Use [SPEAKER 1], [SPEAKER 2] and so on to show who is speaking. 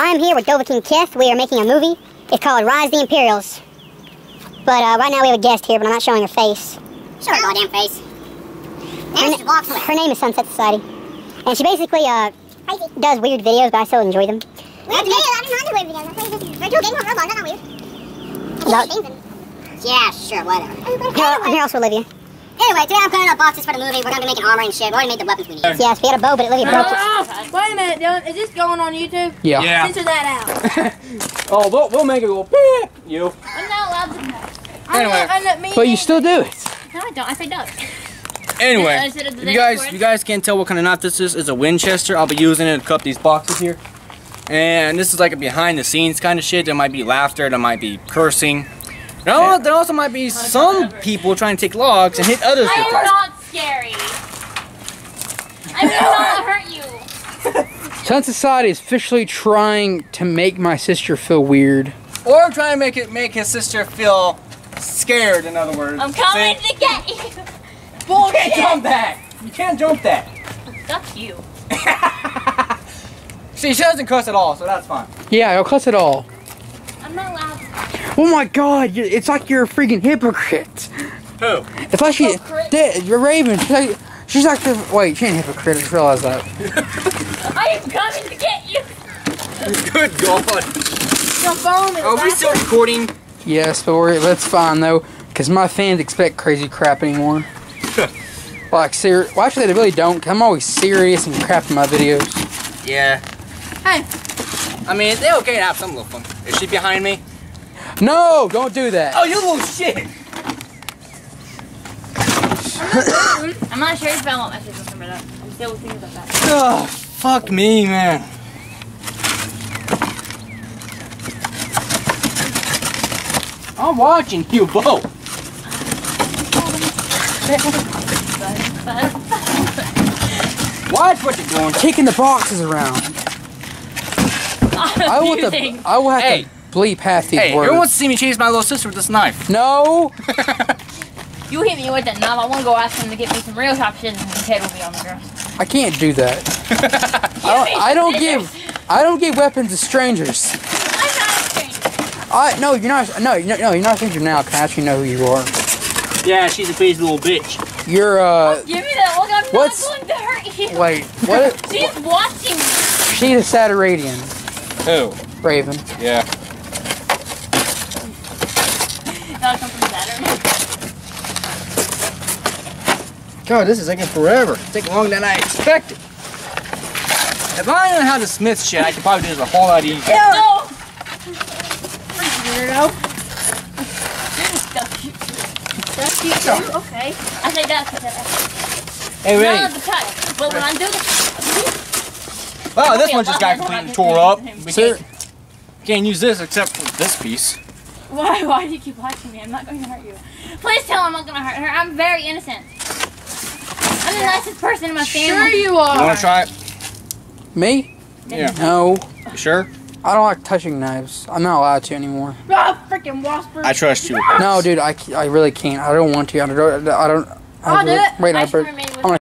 [SPEAKER 1] I am here with Dovahkiin Keth. We are making a movie. It's called Rise the Imperials. But uh, right now we have a guest here, but I'm not showing her face.
[SPEAKER 2] Show her goddamn face.
[SPEAKER 1] Her,
[SPEAKER 2] walks
[SPEAKER 1] her name is Sunset Society. And she basically uh, does weird videos, but I still enjoy them.
[SPEAKER 2] Weird videos. I don't know weird videos. I play just virtual game on Roblox. That's not weird. I
[SPEAKER 1] That-
[SPEAKER 2] do things and- Yeah, sure, whatever.
[SPEAKER 1] Here, I'm here also Olivia.
[SPEAKER 2] Anyway, today I'm putting up boxes for the movie. We're gonna be making armor and shit. We already made the weapons we need.
[SPEAKER 1] Yes, we had a bow, but Olivia broke it.
[SPEAKER 3] Oh, wait a minute, Dylan. Is this going on YouTube?
[SPEAKER 4] Yeah.
[SPEAKER 5] Yeah.
[SPEAKER 3] Censor that out.
[SPEAKER 5] Oh, we'll, we'll make it go beep. You.
[SPEAKER 3] I'm not allowed to know.
[SPEAKER 5] Anyway.
[SPEAKER 3] I'm not, I'm not, me
[SPEAKER 4] But you still do it.
[SPEAKER 3] No, I don't. I say duck.
[SPEAKER 5] Anyway,
[SPEAKER 3] Yeah, instead of the
[SPEAKER 5] if you guys, you guys can't tell what kind of knife this is. It's a Winchester. I'll be using it to cut these boxes here. And this is like a behind the scenes kind of shit. There might be laughter. There might be cursing. There al- there also might be some people trying to take logs and hit others
[SPEAKER 3] I
[SPEAKER 5] with
[SPEAKER 3] am
[SPEAKER 5] them.
[SPEAKER 3] not scary. I will not trying to hurt you.
[SPEAKER 4] Sun Society is officially trying to make my sister feel weird.
[SPEAKER 5] Or trying to make it make his sister feel scared. In other words.
[SPEAKER 3] I'm coming
[SPEAKER 5] See?
[SPEAKER 3] to get you.
[SPEAKER 5] You can't jump that. You can't jump that.
[SPEAKER 3] Fuck you.
[SPEAKER 5] See, she doesn't cuss at all, so that's fine.
[SPEAKER 4] Yeah, I'll cuss at all.
[SPEAKER 3] I'm not allowed.
[SPEAKER 4] Oh my god, it's like you're a freaking hypocrite.
[SPEAKER 5] Who?
[SPEAKER 4] It's like she, oh,
[SPEAKER 3] Hypocrite?
[SPEAKER 4] the, you're Raven. She's like, she's like the, wait, she ain't a hypocrite. I just realized that.
[SPEAKER 3] I am coming to get you.
[SPEAKER 5] Good God.
[SPEAKER 3] Your phone is
[SPEAKER 5] Are we still recording?
[SPEAKER 4] Yes, but we're, that's fine though, because my fans expect crazy crap anymore. like, ser- well, actually, they really don't. 'cause I'm always serious and crap in my videos.
[SPEAKER 5] Yeah.
[SPEAKER 3] Hey.
[SPEAKER 5] I mean, they're okay to have some little fun. Is she behind me?
[SPEAKER 4] No, don't do that.
[SPEAKER 5] Oh, you little shit!
[SPEAKER 3] I'm not sure if I want my sister to remember that. I'm still thinking about that.
[SPEAKER 5] Oh, fuck me, man. I'm watching you both. Watch what you're doing.
[SPEAKER 4] Kicking the boxes around. I will, have
[SPEAKER 3] Abusing.
[SPEAKER 4] I will have
[SPEAKER 5] Hey.
[SPEAKER 4] to bleep half these
[SPEAKER 5] Hey,
[SPEAKER 4] words.
[SPEAKER 5] everyone wants to see me chase my little sister with this knife.
[SPEAKER 4] No,
[SPEAKER 3] You hit me with that knife. I want to go ask him to get me some real top shit and his head will be on the ground.
[SPEAKER 4] I can't do that. I don't, I don't give, I don't give weapons to strangers.
[SPEAKER 3] I'm not a stranger.
[SPEAKER 4] I no, you're not. No, no, no, you're not a stranger now. 'cause I actually know who you are.
[SPEAKER 5] Yeah, she's a crazy little bitch.
[SPEAKER 4] You're uh,
[SPEAKER 3] Give me that look. I'm
[SPEAKER 4] What's-
[SPEAKER 3] not going to hurt you.
[SPEAKER 4] wait, what?
[SPEAKER 3] She's watching me.
[SPEAKER 4] She's a Saturadian,
[SPEAKER 5] Who?
[SPEAKER 4] Raven.
[SPEAKER 5] Yeah.
[SPEAKER 3] That'll come from Saturn.
[SPEAKER 5] God, this is taking forever. It's taking longer than I expected. If I knew how to smith shit, I could probably do this a whole lot easier.
[SPEAKER 3] No! Weirdo. Duck you. Duck you too? Okay. I say duck. I
[SPEAKER 5] Hey, ready?
[SPEAKER 3] of the cut. Oh, but when I do the...
[SPEAKER 5] Oh, this one just got completely tore up. We
[SPEAKER 4] Sir,
[SPEAKER 5] can't, can't use this except for this piece.
[SPEAKER 3] Why, why do you keep watching me? I'm not going to hurt you. Please tell him I'm not going to hurt her. I'm very innocent. I'm the nicest person in my family.
[SPEAKER 2] Sure you are.
[SPEAKER 5] You wanna try it?
[SPEAKER 4] me?
[SPEAKER 5] Yeah.
[SPEAKER 4] No,
[SPEAKER 5] You sure?
[SPEAKER 4] I don't like touching knives. I'm not allowed to anymore.
[SPEAKER 3] Oh, freaking wasper.
[SPEAKER 5] I trust you.
[SPEAKER 4] No, dude, I, I really can't. I don't want to. I don't. I don't. I
[SPEAKER 3] I'll do it.
[SPEAKER 4] Wait,
[SPEAKER 3] I
[SPEAKER 4] I,
[SPEAKER 3] should
[SPEAKER 4] better-
[SPEAKER 3] remain with
[SPEAKER 4] I'm gonna